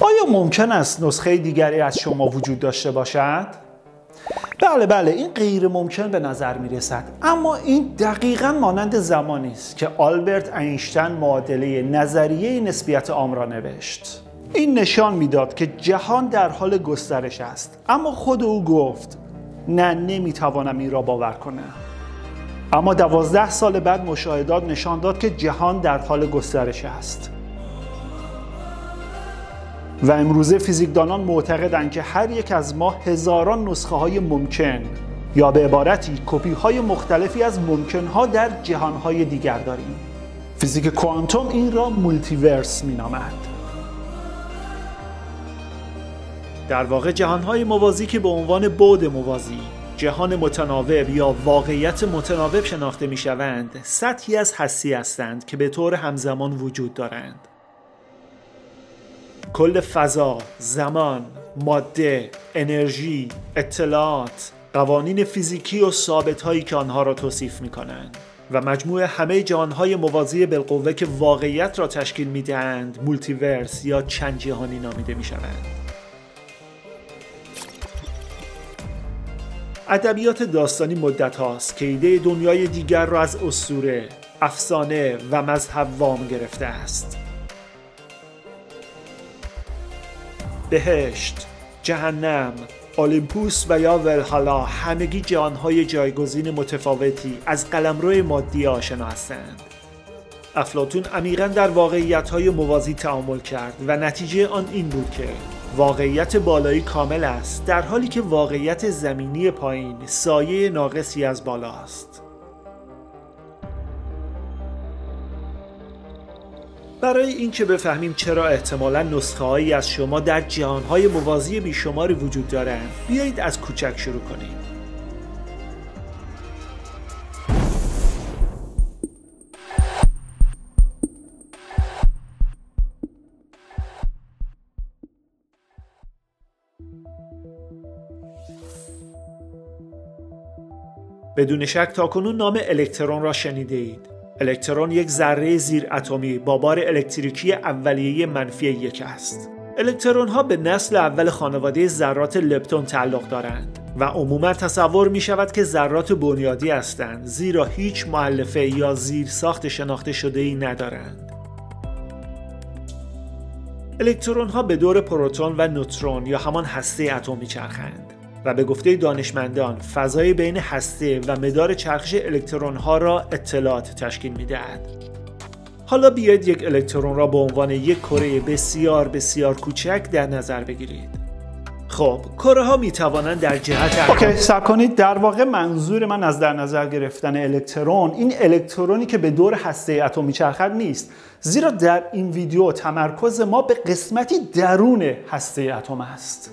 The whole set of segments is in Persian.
آیا ممکن است نسخه دیگری از شما وجود داشته باشد؟ بله بله این غیر ممکن به نظر می رسد اما این دقیقا مانند زمانی است که آلبرت اینشتین معادله نظریه نسبیت عام را نوشت. این نشان می‌داد که جهان در حال گسترش است. اما خود او گفت نه نمی‌توانم این را باور کنم. اما دوازده سال بعد مشاهدات نشان داد که جهان در حال گسترش است. و امروزه فیزیکدانان معتقدند که هر یک از ما هزاران نسخه های ممکن یا به عبارتی کپی های مختلفی از ممکن ها در جهان های دیگر داریم فیزیک کوانتوم این را multiverse می نامد. در واقع جهان های موازی که به عنوان بعد موازی جهان متناوب یا واقعیت متناوب شناخته می شوند سطحی از هستی هستند که به طور همزمان وجود دارند کل فضا، زمان، ماده، انرژی، اطلاعات، قوانین فیزیکی و ثابت هایی که آنها را توصیف می کنند و مجموع همه جهانهای موازی بالقوه که واقعیت را تشکیل می دهند مولتیورس یا چند جهانی نامیده می شوند. ادبیات داستانی مدت هاست که ایده دنیای دیگر را از اسطوره، افسانه و مذهب وام گرفته است. بهشت، جهنم، اولیمپوس و یا ولهالا همگی جانهای جایگزین متفاوتی از قلمرو مادی آشنا هستند. افلاتون عمیقا در واقعیت های موازی تعامل کرد و نتیجه آن این بود که واقعیت بالایی کامل است در حالی که واقعیت زمینی پایین سایه ناقصی از بالا است. برای اینکه بفهمیم چرا احتمالا نسخه هایی از شما در جهان های موازی بیشماری وجود دارند بیایید از کوچک شروع کنیم. بدون شک تاکنون نام الکترون را شنیده اید. الکترون یک ذره زیر اتمی با بار الکتریکی اولیه منفی یک است. الکترون ها به نسل اول خانواده ذرات لپتون تعلق دارند و عموما تصور می شود که ذرات بنیادی هستند زیرا هیچ معلفه یا زیر ساخت شناخته شده ای ندارند. الکترون ها به دور پروتون و نوترون یا همان هسته اتم چرخند. و به گفته دانشمندان فضای بین هسته و مدار چرخش الکترون ها را اطلاعات تشکیل می دهد. حالا بیاید یک الکترون را به عنوان یک کره بسیار بسیار کوچک در نظر بگیرید. خب کره ها می توانند در جهت اوکی سب کنید در واقع منظور من از در نظر گرفتن الکترون این الکترونی که به دور هسته اتم میچرخد نیست زیرا در این ویدیو تمرکز ما به قسمتی درون هسته اتم است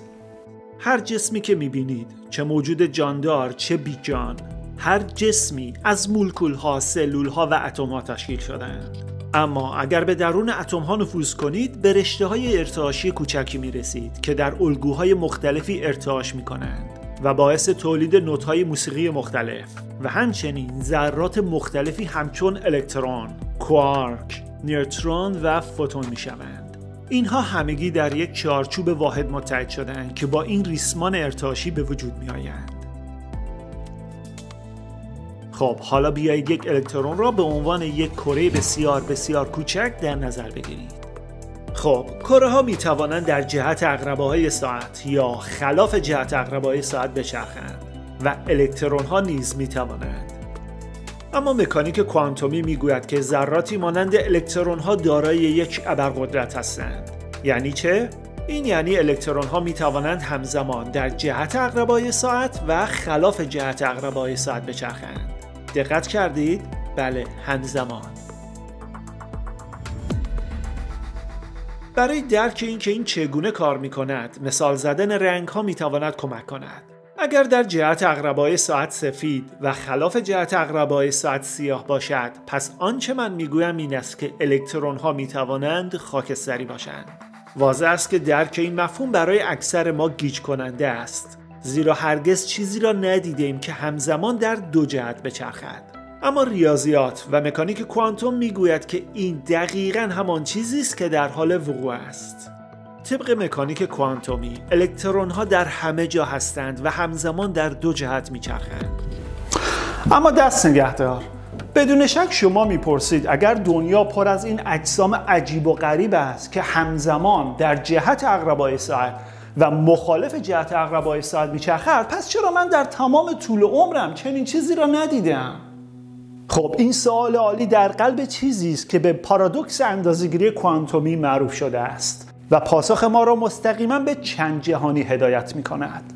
هر جسمی که می‌بینید چه موجود جاندار چه بیجان هر جسمی از مولکول ها سلول ها و اتم ها تشکیل شدهاند اما اگر به درون اتم ها نفوذ کنید به رشته های ارتعاشی کوچکی می رسید که در الگوهای مختلفی ارتعاش می کنند و باعث تولید نوت های موسیقی مختلف و همچنین ذرات مختلفی همچون الکترون، کوارک، نیوترون و فوتون می شوند. اینها همگی در یک چارچوب واحد متحد شدهاند که با این ریسمان ارتعاشی به وجود می آیند. خب حالا بیایید یک الکترون را به عنوان یک کره بسیار بسیار کوچک در نظر بگیرید. خب کره ها می توانند در جهت اقربه های ساعت یا خلاف جهت اقربه های ساعت بچرخند و الکترون ها نیز می توانند اما مکانیک کوانتومی می‌گوید که ذراتی مانند الکترون ها دارای یک ابرقدرت هستند. یعنی چه؟ این یعنی الکترون ها می توانند همزمان در جهت اقربای ساعت و خلاف جهت اقربای ساعت بچرخند. دقت کردید؟ بله همزمان. برای درک اینکه این چگونه کار می کند مثال زدن رنگ ها می تواند کمک کند. اگر در جهت اقربای ساعت سفید و خلاف جهت اقربای ساعت سیاه باشد پس آنچه من می‌گویم این است که الکترون ها می توانند خاکستری باشند. واضح است که درک این مفهوم برای اکثر ما گیج کننده است زیرا هرگز چیزی را ندیدیم که همزمان در دو جهت بچرخد. اما ریاضیات و مکانیک کوانتوم می‌گوید که این دقیقا همان چیزی است که در حال وقوع است. طبق مکانیک کوانتومی الکترون ها در همه جا هستند و همزمان در دو جهت میچرخند. اما دست نگهدار. بدون شک شما می‌پرسید اگر دنیا پر از این اجسام عجیب و غریب است که همزمان در جهت اقربای ساعت و مخالف جهت اقربای ساعت میچرخد پس چرا من در تمام طول عمرم چنین چیزی را ندیدم؟ خب این سوال عالی در قلب چیزی است که به پارادوکس اندازهگیری کوانتومی معروف شده است. و پاسخ ما را مستقیما به چند جهانی هدایت می کند.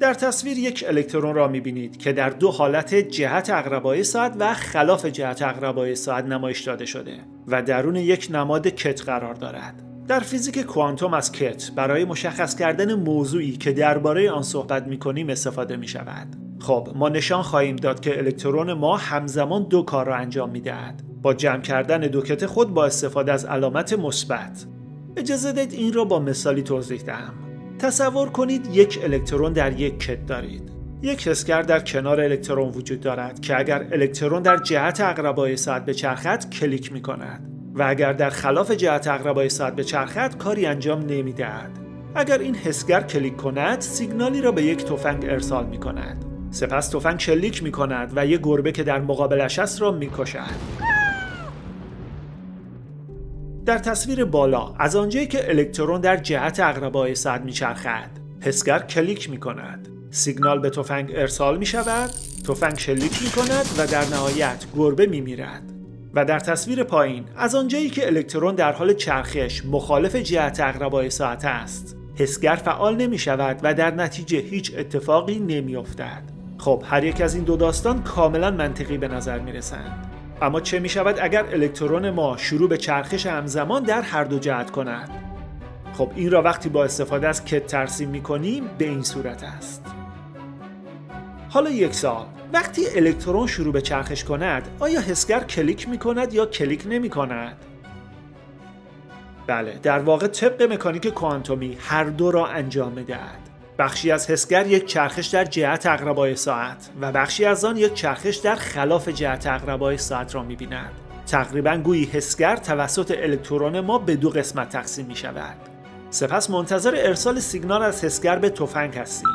در تصویر یک الکترون را می‌بینید که در دو حالت جهت اقربای ساعت و خلاف جهت اقربای ساعت نمایش داده شده و درون یک نماد کت قرار دارد. در فیزیک کوانتوم از کت برای مشخص کردن موضوعی که درباره آن صحبت می‌کنیم استفاده می شود. خب ما نشان خواهیم داد که الکترون ما همزمان دو کار را انجام می‌دهد با جمع کردن دو کت خود با استفاده از علامت مثبت. اجازه دهید این را با مثالی توضیح دهم. تصور کنید یک الکترون در یک کت دارید. یک حسگر در کنار الکترون وجود دارد که اگر الکترون در جهت اقربای ساعت بچرخد کلیک می کند و اگر در خلاف جهت اقربای ساعت بچرخد کاری انجام نمی دهد. اگر این حسگر کلیک کند سیگنالی را به یک تفنگ ارسال می کند سپس تفنگ شلیک می کند و یک گربه که در مقابلش است را می کشد. در تصویر بالا از آنجایی که الکترون در جهت عقربه‌های ساعت میچرخد حسگر کلیک می کند سیگنال به تفنگ ارسال می شود تفنگ شلیک می کند و در نهایت گربه می میرد و در تصویر پایین از آنجایی که الکترون در حال چرخش مخالف جهت عقربه‌های ساعت است حسگر فعال نمی شود و در نتیجه هیچ اتفاقی نمی افتد. خب هر یک از این دو داستان کاملا منطقی به نظر می رسند. اما چه می شود اگر الکترون ما شروع به چرخش همزمان در هر دو جهت کند؟ خب این را وقتی با استفاده از کت ترسیم می کنیم به این صورت است. حالا یک سال وقتی الکترون شروع به چرخش کند آیا حسگر کلیک می کند یا کلیک نمی کند؟ بله در واقع طبق مکانیک کوانتومی هر دو را انجام می دهد. بخشی از حسگر یک چرخش در جهت اقربای ساعت و بخشی از آن یک چرخش در خلاف جهت اقربای ساعت را می‌بیند. تقریبا گویی حسگر توسط الکترون ما به دو قسمت تقسیم می شود. سپس منتظر ارسال سیگنال از حسگر به تفنگ هستیم.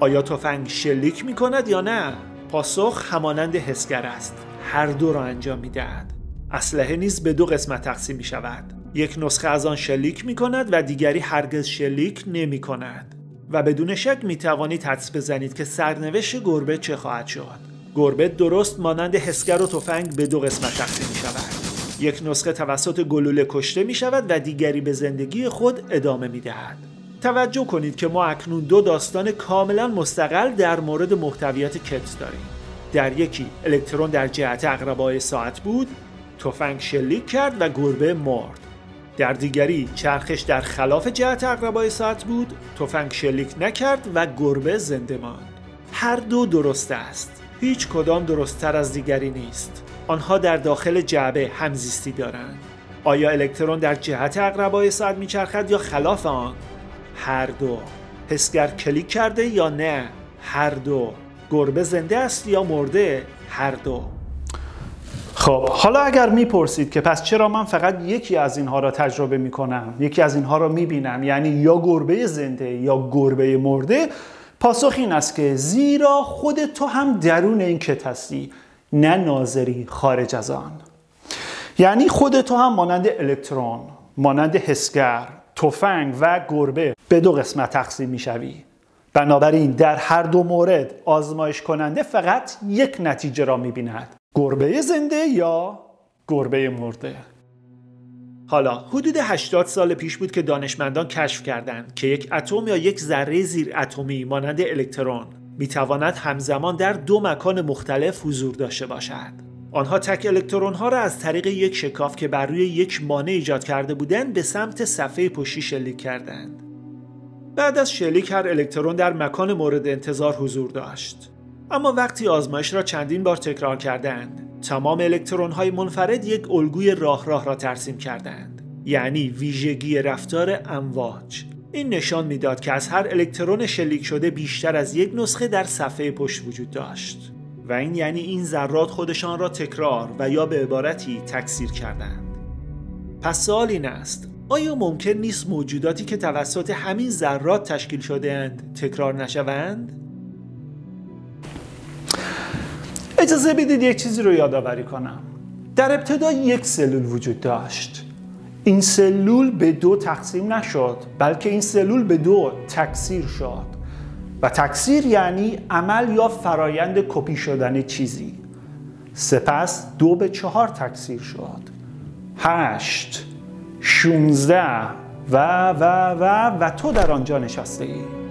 آیا تفنگ شلیک می کند یا نه؟ پاسخ همانند حسگر است. هر دو را انجام می دهد. اسلحه نیز به دو قسمت تقسیم می شود. یک نسخه از آن شلیک می کند و دیگری هرگز شلیک نمی کند. و بدون شک می توانید حدس بزنید که سرنوشت گربه چه خواهد شد. گربه درست مانند حسگر و تفنگ به دو قسمت تقسیم می شود. یک نسخه توسط گلوله کشته می شود و دیگری به زندگی خود ادامه می دهد. توجه کنید که ما اکنون دو داستان کاملا مستقل در مورد محتویات کت داریم. در یکی الکترون در جهت اقربای ساعت بود، تفنگ شلیک کرد و گربه مرد. در دیگری چرخش در خلاف جهت اقربای ساعت بود تفنگ شلیک نکرد و گربه زنده ماند. هر دو درست است. هیچ کدام درستتر از دیگری نیست. آنها در داخل جعبه همزیستی دارند. آیا الکترون در جهت اقربای ساعت میچرخد یا خلاف آن؟ هر دو. حسگر کلیک کرده یا نه؟ هر دو. گربه زنده است یا مرده؟ هر دو. خب حالا اگر می‌پرسید که پس چرا من فقط یکی از اینها را تجربه می‌کنم یکی از اینها را می‌بینم یعنی یا گربه زنده یا گربه مرده پاسخ این است که زیرا خود تو هم درون این کت هستی نه ناظری خارج از آن. یعنی خود تو هم مانند الکترون مانند حسگر تفنگ و گربه به دو قسمت تقسیم می‌شوی. بنابراین در هر دو مورد آزمایش کننده فقط یک نتیجه را می‌بیند. گربه زنده یا گربه مرده حالا حدود 80 سال پیش بود که دانشمندان کشف کردند که یک اتم یا یک ذره زیر اتمی مانند الکترون می‌تواند همزمان در دو مکان مختلف حضور داشته باشد. آنها تک الکترون ها را از طریق یک شکاف که بر روی یک مانع ایجاد کرده بودند به سمت صفحه پشتی شلیک کردند. بعد از شلیک هر الکترون در مکان مورد انتظار حضور داشت. اما وقتی آزمایش را چندین بار تکرار کردند تمام الکترون های منفرد یک الگوی راه راه را ترسیم کردند یعنی ویژگی رفتار امواج. این نشان می‌داد که از هر الکترون شلیک شده بیشتر از یک نسخه در صفحه پشت وجود داشت. و این یعنی این ذرات خودشان را تکرار و یا به عبارتی تکثیر کردند. پس سوال این است آیا ممکن نیست موجوداتی که توسط همین ذرات تشکیل شده اند تکرار نشوند؟ اجازه بدید یک چیزی رو یادآوری کنم. در ابتدا یک سلول وجود داشت. این سلول به دو تقسیم نشد بلکه این سلول به دو تکثیر شد. و تکثیر یعنی عمل یا فرایند کپی شدن چیزی. سپس دو به چهار تکثیر شد. هشت شونزده و و و و تو در آنجا نشسته ای.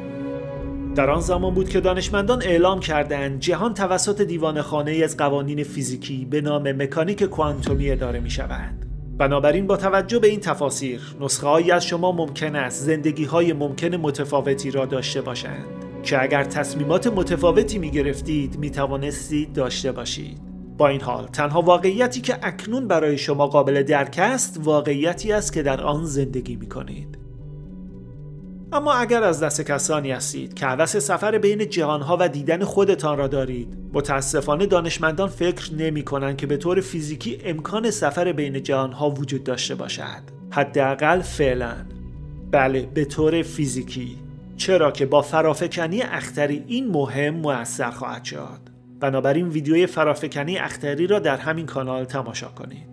در آن زمان بود که دانشمندان اعلام کردند جهان توسط دیوان خانه از قوانین فیزیکی به نام مکانیک کوانتومی اداره می شود. بنابراین با توجه به این تفاسیر نسخه هایی از شما ممکن است زندگی های ممکن متفاوتی را داشته باشند که اگر تصمیمات متفاوتی می گرفتید می توانستید داشته باشید با این حال تنها واقعیتی که اکنون برای شما قابل درک است واقعیتی است که در آن زندگی می کنید اما اگر از دست کسانی هستید که حوث سفر بین جهانها و دیدن خودتان را دارید متاسفانه دانشمندان فکر نمی کنند که به طور فیزیکی امکان سفر بین جهانها وجود داشته باشد. حداقل فعلا. بله به طور فیزیکی. چرا که با فرافکنی اختری این مهم موثر خواهد شد. بنابراین ویدیوی فرافکنی اختری را در همین کانال تماشا کنید.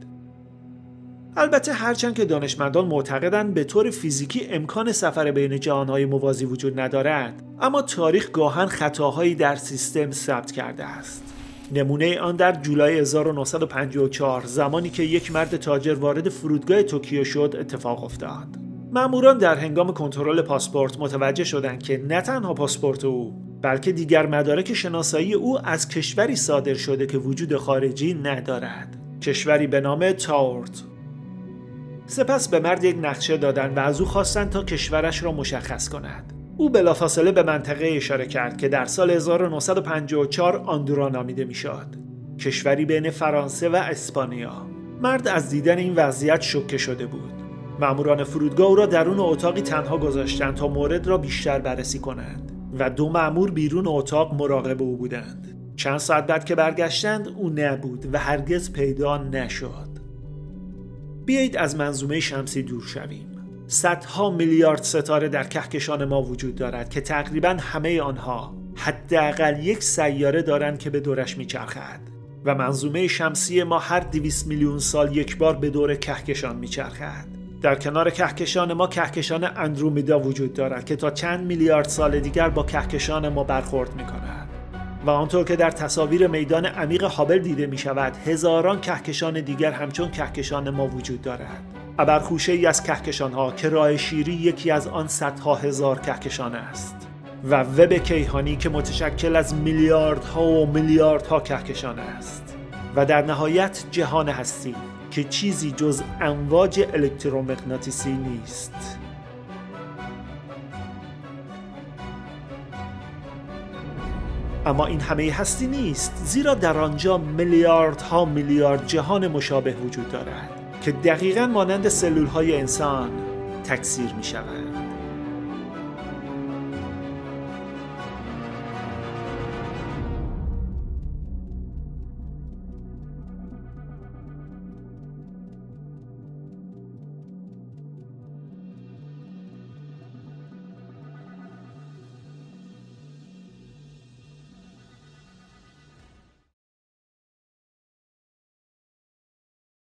البته هرچند که دانشمندان معتقدند به طور فیزیکی امکان سفر بین جهانهای موازی وجود ندارد اما تاریخ گاهن خطاهایی در سیستم ثبت کرده است. نمونه آن در جولای 1954 زمانی که یک مرد تاجر وارد فرودگاه توکیو شد اتفاق افتاد. ماموران در هنگام کنترل پاسپورت متوجه شدند که نه تنها پاسپورت او بلکه دیگر مدارک شناسایی او از کشوری صادر شده که وجود خارجی ندارد. کشوری به نام تاورت. سپس به مرد یک نقشه دادند و از او خواستند تا کشورش را مشخص کند. او بلافاصله به منطقه اشاره کرد که در سال 1954 آندورا نامیده می‌شد. کشوری بین فرانسه و اسپانیا. مرد از دیدن این وضعیت شوکه شده بود. ماموران فرودگاه او را درون اتاقی تنها گذاشتند تا مورد را بیشتر بررسی کنند و دو مامور بیرون اتاق مراقب او بودند. چند ساعت بعد که برگشتند او نبود و هرگز پیدا نشد. بیایید از منظومه شمسی دور شویم صدها میلیارد ستاره در کهکشان ما وجود دارد که تقریبا همه آنها حداقل یک سیاره دارند که به دورش میچرخد و منظومه شمسی ما هر 200 میلیون سال یک بار به دور کهکشان میچرخد در کنار کهکشان ما کهکشان اندرومیدا وجود دارد که تا چند میلیارد سال دیگر با کهکشان ما برخورد می کند. و آنطور که در تصاویر میدان عمیق هابل دیده می شود هزاران کهکشان دیگر همچون کهکشان ما وجود دارد. ابرخوشه ای از کهکشان ها که راه شیری یکی از آن صدها هزار کهکشان است. و وب کیهانی که متشکل از میلیاردها و میلیاردها کهکشان است. و در نهایت جهان هستی که چیزی جز امواج الکترومغناطیسی نیست. اما این همه هستی نیست زیرا در آنجا میلیاردها میلیارد جهان مشابه وجود دارد که دقیقا مانند سلول های انسان تکثیر می شود.